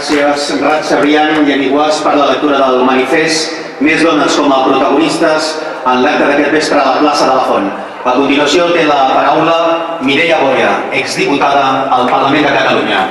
Gràcies, Rat Sabrián i Aniguàs per la lectura del manifest Més dones com a protagonistes en l'acte d'aquest vespre a la plaça de la Font. A continuació té la paraula Mireia Boia, exdiputada al Parlament de Catalunya.